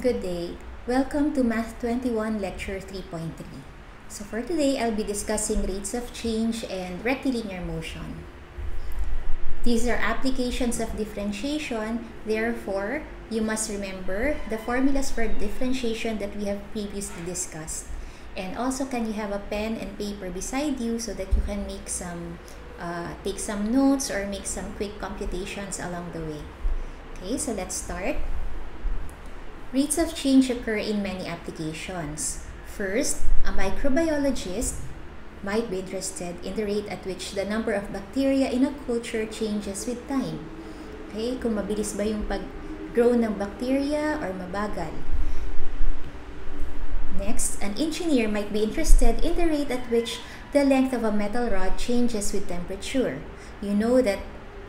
Good day. Welcome to Math 21 Lecture 3.3. So for today, I'll be discussing rates of change and rectilinear motion. These are applications of differentiation. Therefore, you must remember the formulas for differentiation that we have previously discussed. And also, can you have a pen and paper beside you so that you can make some, uh, take some notes or make some quick computations along the way. Okay, so let's start. Rates of change occur in many applications. First, a microbiologist might be interested in the rate at which the number of bacteria in a culture changes with time. Okay, kung mabilis ba yung pag-grow ng bacteria or mabagal. Next, an engineer might be interested in the rate at which the length of a metal rod changes with temperature. You know that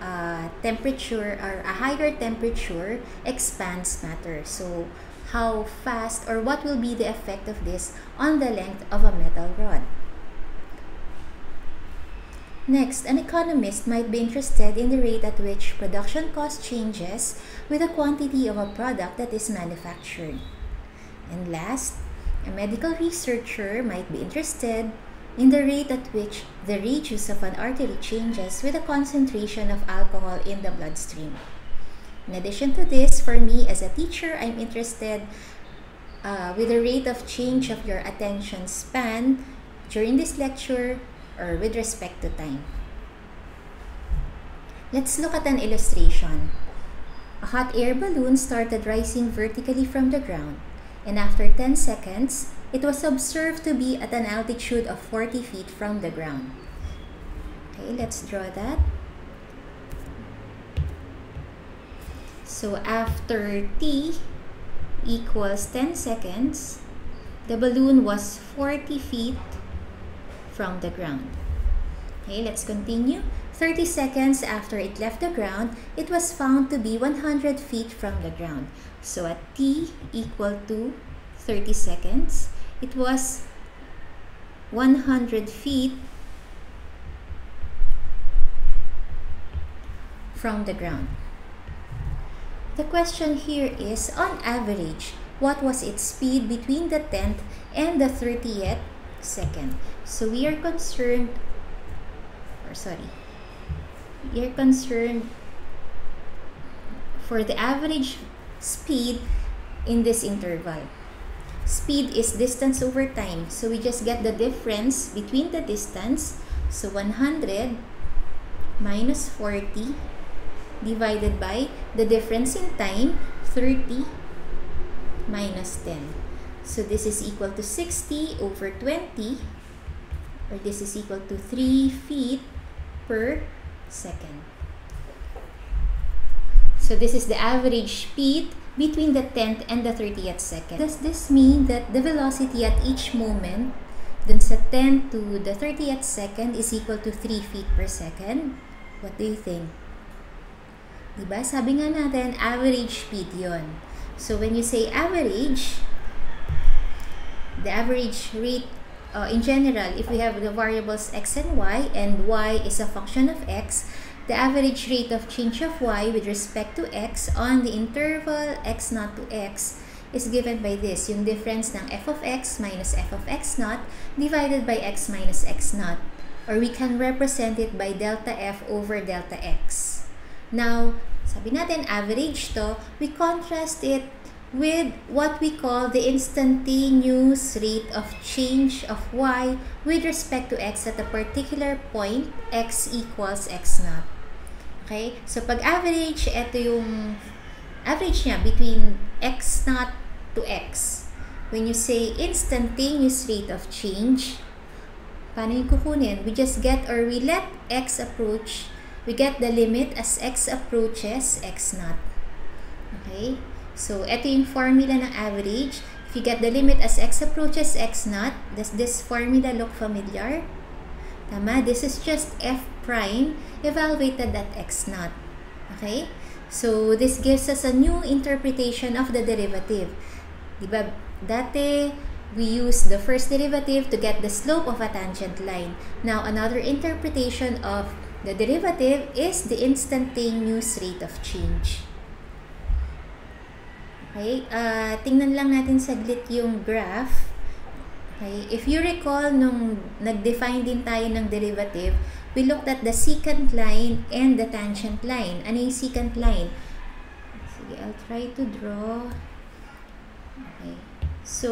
uh, temperature or a higher temperature expands matter. So, how fast or what will be the effect of this on the length of a metal rod? Next, an economist might be interested in the rate at which production cost changes with the quantity of a product that is manufactured. And last, a medical researcher might be interested in the rate at which the radius of an artery changes with the concentration of alcohol in the bloodstream. In addition to this, for me as a teacher, I'm interested uh, with the rate of change of your attention span during this lecture or with respect to time. Let's look at an illustration. A hot air balloon started rising vertically from the ground and after 10 seconds, it was observed to be at an altitude of 40 feet from the ground. Okay, let's draw that. So after t equals 10 seconds, the balloon was 40 feet from the ground. Okay, let's continue. 30 seconds after it left the ground, it was found to be 100 feet from the ground. So at t equal to 30 seconds, it was 100 feet from the ground. The question here is, on average, what was its speed between the 10th and the 30th second? So we are concerned, or sorry, we are concerned for the average speed in this interval. Speed is distance over time. So we just get the difference between the distance. So 100 minus 40 divided by the difference in time, 30 minus 10. So this is equal to 60 over 20 or this is equal to 3 feet per second. So this is the average speed between the 10th and the 30th second. Does this mean that the velocity at each moment dun sa 10 to the 30th second is equal to 3 feet per second? What do you think? Diba? Sabi nga natin, average speed yon. So when you say average, the average rate uh, in general, if we have the variables x and y, and y is a function of x, the average rate of change of y with respect to x on the interval x naught to x is given by this, yung difference ng f of x minus f of x naught divided by x minus x naught. Or we can represent it by delta f over delta x. Now, sabi natin average to, we contrast it with what we call the instantaneous rate of change of y with respect to x at a particular point, x equals x naught. Okay? So, pag average, ito yung average niya between x naught to x. When you say instantaneous rate of change, paano yung kukunin? We just get or we let x approach we get the limit as x approaches x naught. Okay? So, ito yung formula ng average. If you get the limit as x approaches x naught, does this formula look familiar? Tama? This is just f prime evaluated at x naught. Okay? So, this gives us a new interpretation of the derivative. Diba? Dati, we use the first derivative to get the slope of a tangent line. Now, another interpretation of the derivative is the instantaneous rate of change. Okay, uh, tingnan lang natin saglit yung graph. Okay, if you recall, nung nag-define din tayo ng derivative, we looked at the secant line and the tangent line. Ano yung secant line? Sige, I'll try to draw. Okay, so,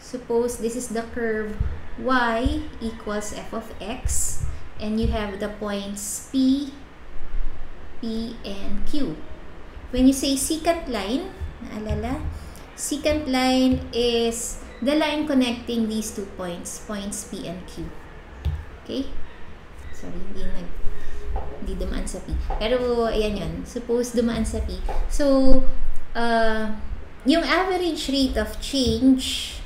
suppose this is the curve y equals f of x and you have the points p, p, and q. When you say secant line, naalala, secant line is the line connecting these two points, points P and Q. Okay? Sorry, hindi nag hindi dumaan sa P. Pero, ayan yun. Suppose dumaan sa P. So, uh, yung average rate of change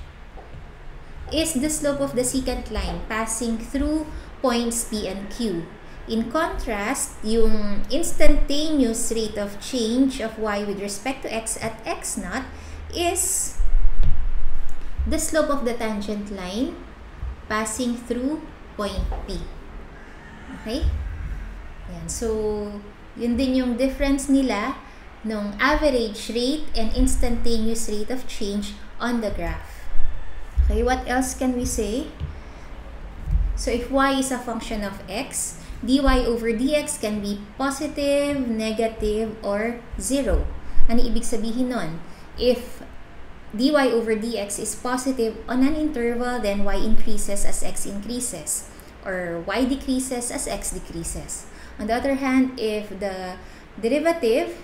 is the slope of the secant line passing through points P and Q. In contrast, yung instantaneous rate of change of y with respect to x at x naught is the slope of the tangent line passing through point P. Okay? Yan. So, yun din yung difference nila ng average rate and instantaneous rate of change on the graph. Okay, what else can we say? So, if y is a function of x, dy over dx can be positive, negative, or zero. Ano ibig sabihin nun? If dy over dx is positive on an interval, then y increases as x increases, or y decreases as x decreases. On the other hand, if the derivative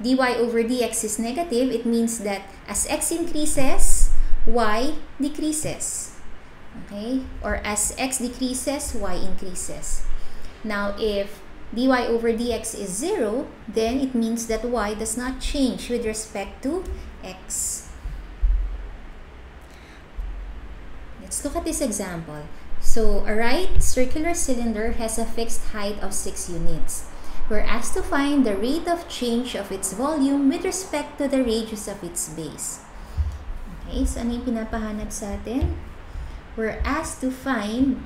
dy over dx is negative, it means that as x increases, y decreases. Okay? Or as x decreases, y increases. Now, if dy over dx is 0, then it means that y does not change with respect to x. Let's look at this example. So, a right circular cylinder has a fixed height of 6 units. We're asked to find the rate of change of its volume with respect to the radius of its base. Okay, so ano yung pinapahanap sa atin? We're asked to find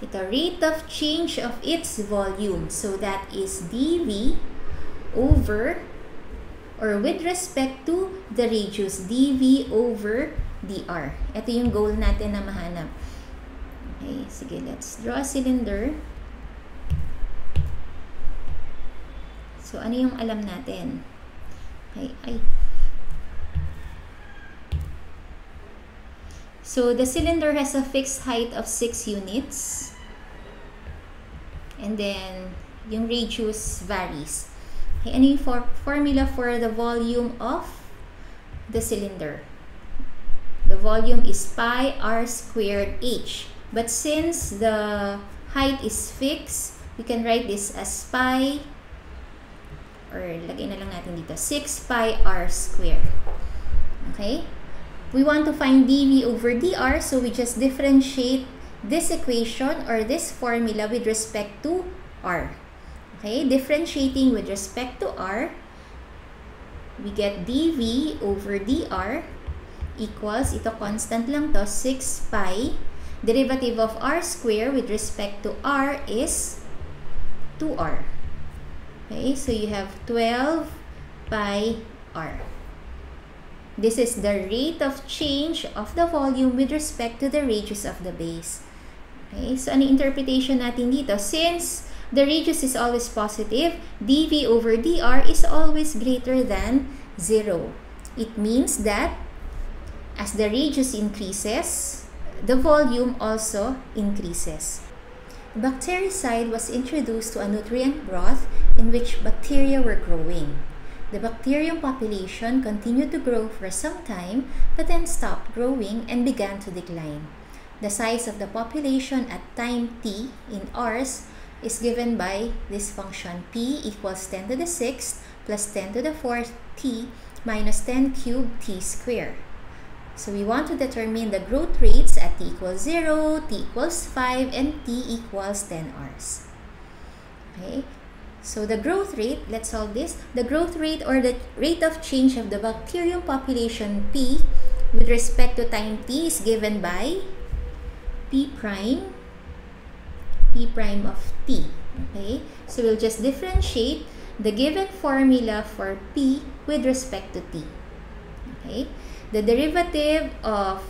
the rate of change of its volume. So that is dV over or with respect to the radius dV over dr. Ito yung goal natin na mahanap. Okay, sige, let's draw a cylinder. So, ano yung alam natin? Okay, ay. So, the cylinder has a fixed height of 6 units. And then, yung radius varies. Okay, ano yung for formula for the volume of the cylinder? The volume is pi r squared h. But since the height is fixed, we can write this as pi or lagay na lang natin dito, 6 pi r squared. Okay? We want to find dv over dr, so we just differentiate this equation or this formula with respect to r. Okay, differentiating with respect to r, we get dv over dr equals, ito constant lang to, 6 pi. Derivative of r square with respect to r is 2r. Okay, so you have 12 pi r. This is the rate of change of the volume with respect to the radius of the base. Okay, so ano interpretation natin dito? Since the radius is always positive, dV over dr is always greater than 0. It means that as the radius increases, the volume also increases. Bactericide was introduced to a nutrient broth in which bacteria were growing. The bacterium population continued to grow for some time, but then stopped growing and began to decline. The size of the population at time t in Rs is given by this function p equals 10 to the 6th plus 10 to the 4th t minus 10 cubed t squared. So we want to determine the growth rates at t equals 0, t equals 5, and t equals 10 Rs. Okay, so the growth rate, let's solve this. The growth rate or the rate of change of the bacterium population P with respect to time t is given by P prime, P prime of t. Okay? So we'll just differentiate the given formula for p with respect to t. Okay? The derivative of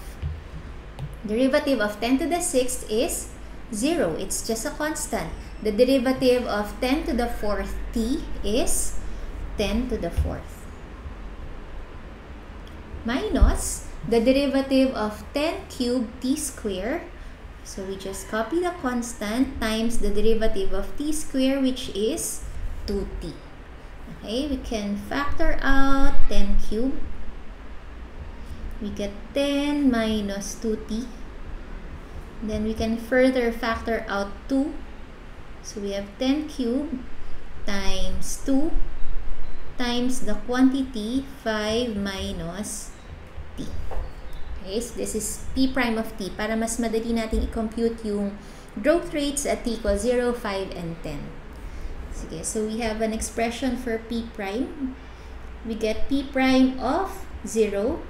derivative of 10 to the 6th is 0. It's just a constant. The derivative of 10 to the 4th t is 10 to the 4th. Minus the derivative of 10 cubed t square. So we just copy the constant times the derivative of t square which is 2t. Okay, we can factor out 10 cubed. We get 10 minus 2t. Then we can further factor out 2. So we have 10 cubed times 2 times the quantity 5 minus t. Okay, so this is p prime of t para mas madali nating i-compute yung growth rates at t equals 0, 5, and 10. Sige, so we have an expression for p prime. We get p prime of 0.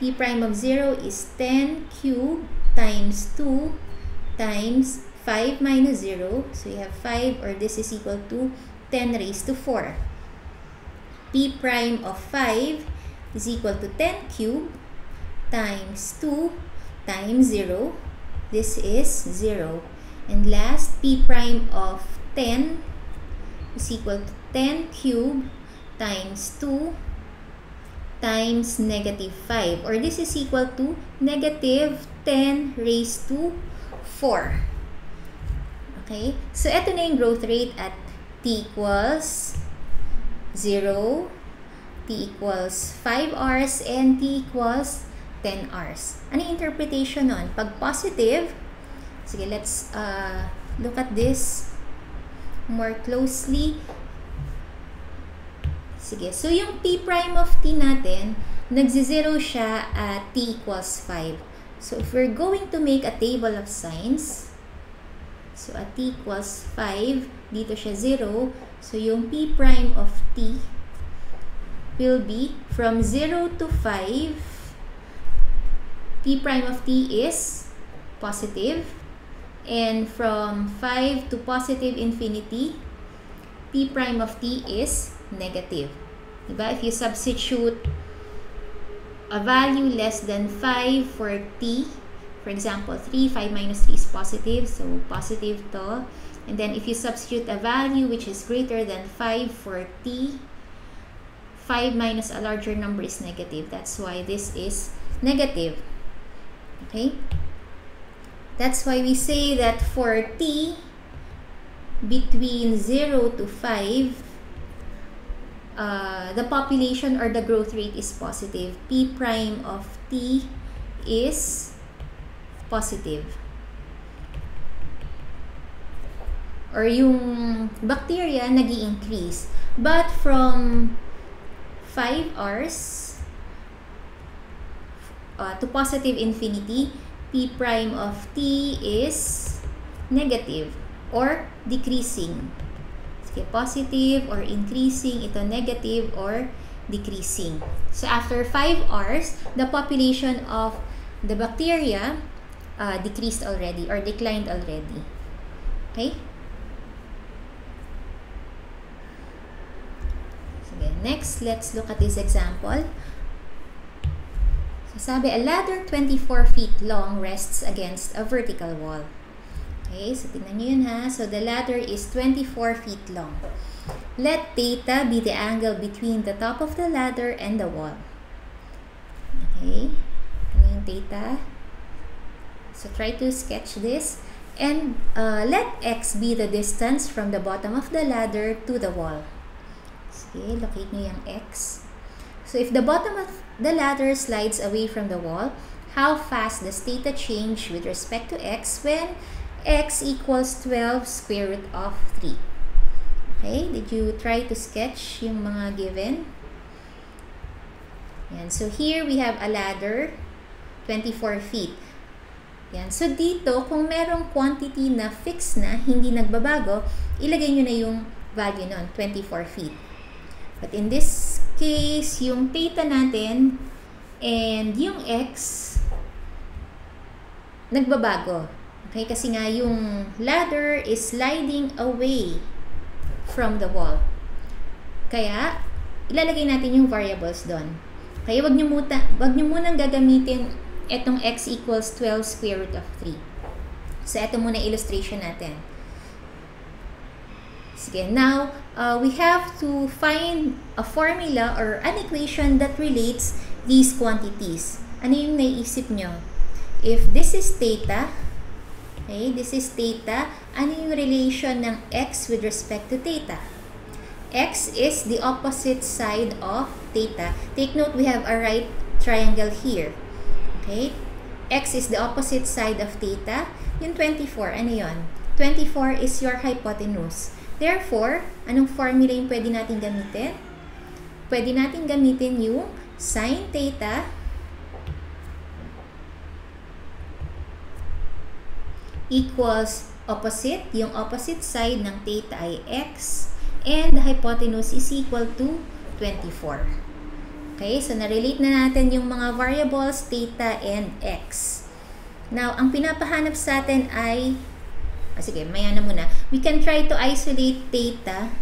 p prime of 0 is 10 cubed times 2 times 5 minus 0. So we have 5 or this is equal to 10 raised to 4. p prime of 5 is equal to 10 cubed times 2 times 0. This is 0. And last, p prime of 10 is equal to 10 cubed times 2 times negative 5 or this is equal to negative 10 raised to 4. Okay? So, ito na yung growth rate at t equals 0, t equals 5 hours, and t equals 10 hours. Ano yung interpretation nun? Pag positive, sige, let's uh, look at this more closely. Sige, so yung p prime of t natin, nagzi-zero siya at t equals 5. So if we're going to make a table of signs, so at t equals 5, dito siya 0. So yung p prime of t will be from 0 to 5, p prime of t is positive and from 5 to positive infinity, p prime of t is negative. Diba? If you substitute a value less than 5 for t, for example, 3, 5 minus 3 is positive, so positive to. And then if you substitute a value which is greater than 5 for t, 5 minus a larger number is negative. That's why this is negative. Okay? That's why we say that for t between 0 to 5, uh, the population or the growth rate is positive. P prime of t is positive. Or yung bacteria nag increase But from 5 hours uh, to positive infinity, p prime of t is negative or decreasing. Sige, positive or increasing, ito negative or decreasing. So after 5 hours, the population of the bacteria uh, decreased already or declined already. Okay? Sige, next, let's look at this example. Sabi, a ladder 24 feet long rests against a vertical wall. Okay, so tingnan nyo yun ha. So the ladder is 24 feet long. Let theta be the angle between the top of the ladder and the wall. Okay, ano yung theta? So try to sketch this. And uh, let x be the distance from the bottom of the ladder to the wall. Okay, locate nyo yung x. So if the bottom of the ladder slides away from the wall, how fast does theta change with respect to x when x equals 12 square root of 3? Okay, did you try to sketch yung mga given? Yan. So here we have a ladder, 24 feet. Yan. So dito, kung merong quantity na fixed na, hindi nagbabago, ilagay nyo na yung value nun, 24 feet. But in this case, yung theta natin and yung x, nagbabago. Okay, kasi nga yung ladder is sliding away from the wall. Kaya, ilalagay natin yung variables doon. Kaya wag nyo, muna, wag nyo munang gagamitin itong x equals 12 square root of 3. So, ito muna illustration natin. Sige, now, uh, we have to find a formula or an equation that relates these quantities. Ano yung naiisip nyo? If this is theta, okay, this is theta, ano yung relation ng x with respect to theta? x is the opposite side of theta. Take note, we have a right triangle here. Okay? x is the opposite side of theta. Yung 24, ano yon? 24 is your hypotenuse. Therefore, anong formula yung pwede natin gamitin? Pwede natin gamitin yung sine theta equals opposite. Yung opposite side ng theta ay x and hypotenuse is equal to 24. Okay, so na-relate na natin yung mga variables theta and x. Now, ang pinapahanap sa atin ay, ah, sige, maya na muna. We can try to isolate theta.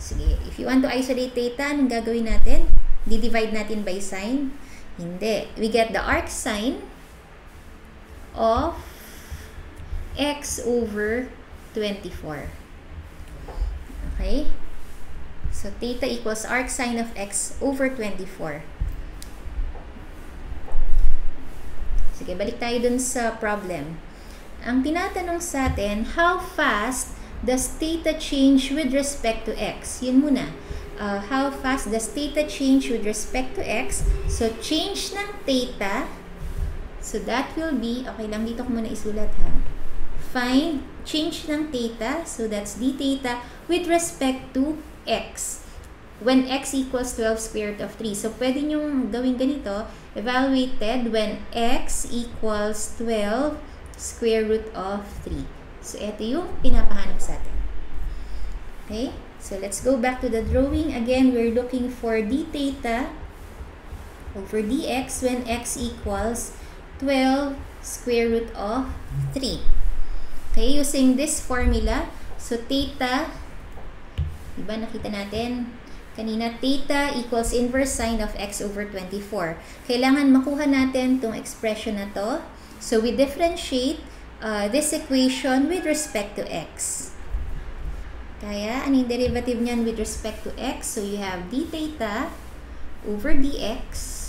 Sige, if you want to isolate theta, anong gagawin natin? Di-divide natin by sign? Hindi. We get the arc sine of x over 24. Okay? So, theta equals arc sine of x over 24. Sige, balik tayo dun sa problem. Ang tinatanong sa atin, how fast does theta change with respect to x? Yun muna. Uh, how fast does theta change with respect to x? So, change ng theta. So, that will be, okay lang, dito ko muna isulat ha. Find change ng theta. So, that's d theta with respect to x. When x equals 12 square root of 3. So, pwede nyo gawin ganito. Evaluated when x equals 12 square root of 3. So, ito yung pinapahanap sa atin. Okay? So, let's go back to the drawing. Again, we're looking for d theta over dx when x equals 12 square root of 3. Okay, using this formula, so theta Diba nakita natin? Kanina, theta equals inverse sine of x over 24. Kailangan makuha natin itong expression na to. So, we differentiate uh, this equation with respect to x. Kaya, ano yung derivative niyan with respect to x? So, you have d theta over dx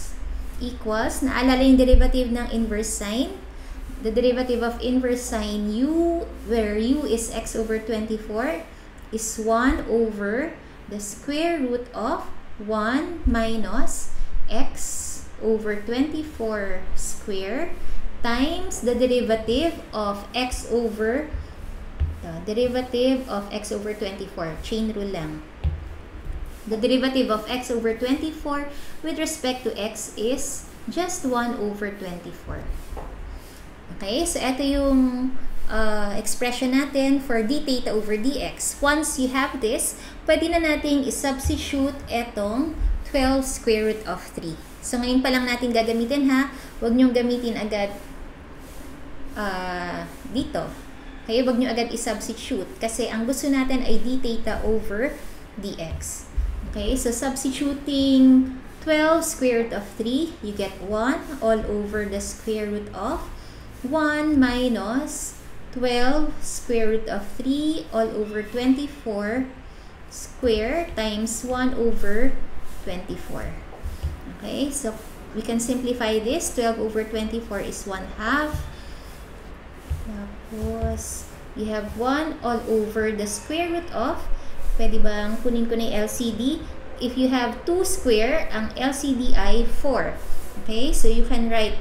equals, naalala yung derivative ng inverse sine? The derivative of inverse sine u, where u is x over 24, is 1 over the square root of 1 minus x over 24 square times the derivative of x over the derivative of x over 24. Chain rule lang. The derivative of x over 24 with respect to x is just 1 over 24. Okay, so ito yung uh, expression natin for d theta over dx. Once you have this, pwede na nating isubstitute etong 12 square root of 3. So, ngayon pa lang natin gagamitin ha. Huwag niyong gamitin agad uh, dito. Kaya huwag niyo agad isubstitute kasi ang gusto natin ay d theta over dx. Okay, so substituting 12 square root of 3, you get 1 all over the square root of 1 minus 12 square root of 3 all over 24 square times 1 over 24. Okay, so we can simplify this. 12 over 24 is 1 half. Tapos, you have 1 all over the square root of, pwede bang kunin ko na LCD? If you have 2 square, ang LCD ay 4. Okay, so you can write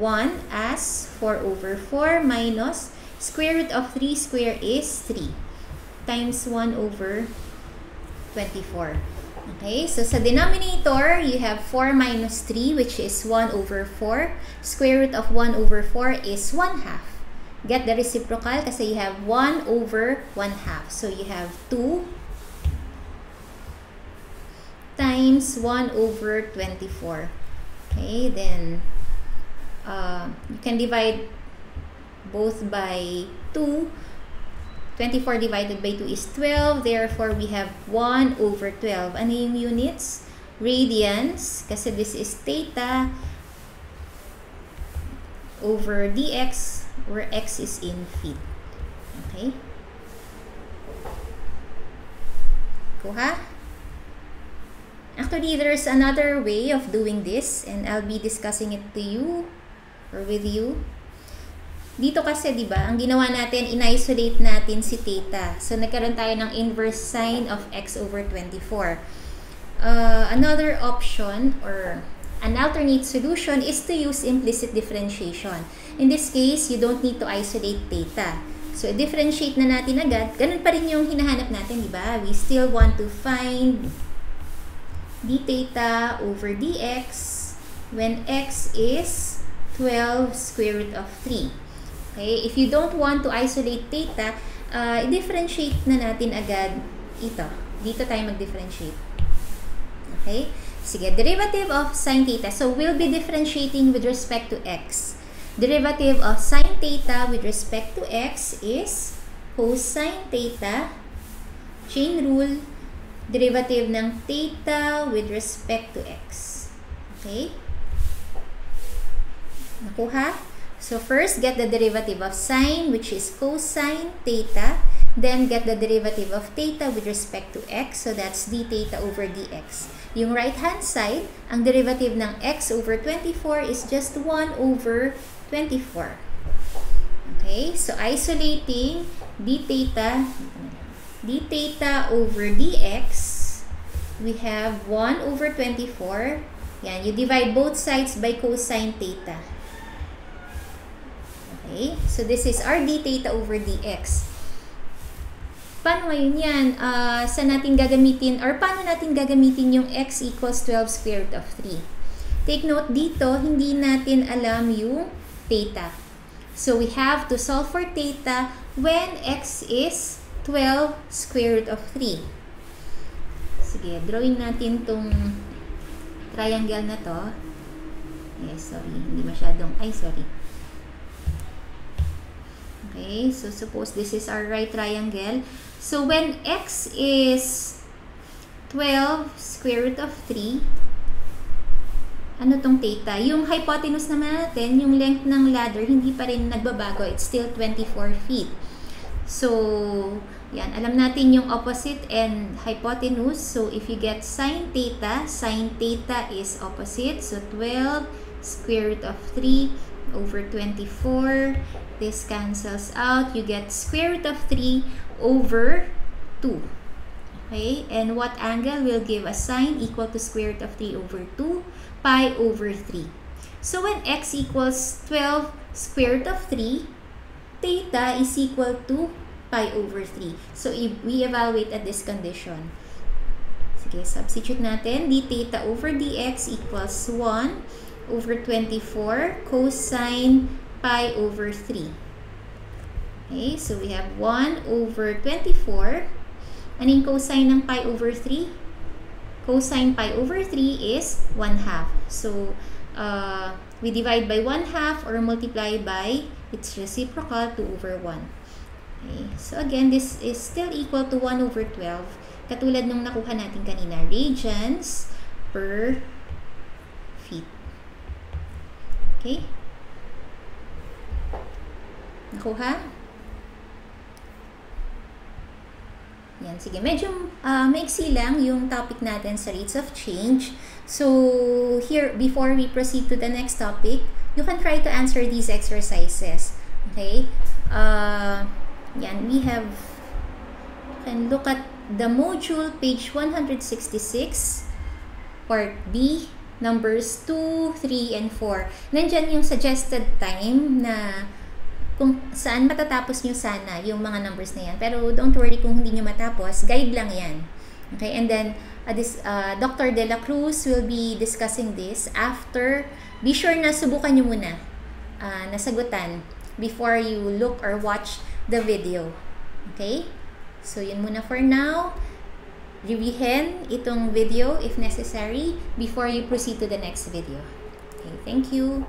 1 as 4 over 4 minus Square root of 3 square is 3 times 1 over 24. Okay, so sa denominator, you have 4 minus 3, which is 1 over 4. Square root of 1 over 4 is 1 half. Get the reciprocal kasi you have 1 over 1 half. So you have 2 times 1 over 24. Okay, then uh, you can divide both by 2. 24 divided by 2 is 12. Therefore, we have 1 over 12. Ano yung units? Radians. Kasi this is theta over dx where x is in feet. Okay? Kuha? Actually, there's another way of doing this and I'll be discussing it to you or with you. Dito kasi, di ba, ang ginawa natin, in-isolate natin si theta. So, nagkaroon tayo ng inverse sine of x over 24. Uh, another option or an alternate solution is to use implicit differentiation. In this case, you don't need to isolate theta. So, differentiate na natin agad. Ganun pa rin yung hinahanap natin, di ba? We still want to find d theta over dx when x is 12 square root of 3. Okay? If you don't want to isolate theta, uh, i-differentiate na natin agad ito. Dito tayo mag-differentiate. Okay? Sige, derivative of sine theta. So, we'll be differentiating with respect to x. Derivative of sine theta with respect to x is cosine theta, chain rule, derivative ng theta with respect to x. Okay? Nakuha? So, first, get the derivative of sine, which is cosine theta. Then, get the derivative of theta with respect to x. So, that's d theta over dx. Yung right-hand side, ang derivative ng x over 24 is just 1 over 24. Okay, so isolating d theta, d theta over dx, we have 1 over 24. Yan, you divide both sides by cosine theta. Okay, so this is our d theta over dx. Paano ngayon yan? Uh, saan natin gagamitin or paano natin gagamitin yung x equals 12 square root of 3? Take note dito, hindi natin alam yung theta. So we have to solve for theta when x is 12 square root of 3. Sige, drawing natin tong triangle na to. Yes, sorry. Hindi masyadong, ay sorry. Okay, so suppose this is our right triangle. So when x is 12 square root of 3, ano tong theta? Yung hypotenuse naman natin, yung length ng ladder, hindi pa rin nagbabago. It's still 24 feet. So, yan. Alam natin yung opposite and hypotenuse. So, if you get sine theta, sine theta is opposite. So, 12 square root of 3 over 24. This cancels out. You get square root of 3 over 2. Okay? And what angle will give a sine equal to square root of 3 over 2? pi over 3. So when x equals 12 square root of 3, theta is equal to pi over 3. So if we evaluate at this condition. Sige, substitute natin. d theta over dx equals 1 over 24 cosine pi over 3. Okay, so we have 1 over 24. Anong cosine ng pi over 3? cosine pi over 3 is 1 half. So, uh, we divide by 1 half or multiply by its reciprocal 2 over 1. Okay. So, again, this is still equal to 1 over 12. Katulad nung nakuha natin kanina, radians per feet. Okay? Nakuha? Yan, sige. Medyo uh, maiksi lang yung topic natin sa rates of change. So, here, before we proceed to the next topic, you can try to answer these exercises. Okay? Uh, yan, we have, you can look at the module, page 166, part B, numbers 2, 3, and 4. Nandyan yung suggested time na kung saan matatapos nyo sana yung mga numbers na yan. Pero don't worry kung hindi nyo matapos, guide lang yan. Okay, and then uh, this, uh, Dr. De La Cruz will be discussing this after, be sure na subukan nyo muna uh, nasagutan before you look or watch the video. Okay? So, yun muna for now. Reviewin itong video if necessary before you proceed to the next video. Okay, thank you.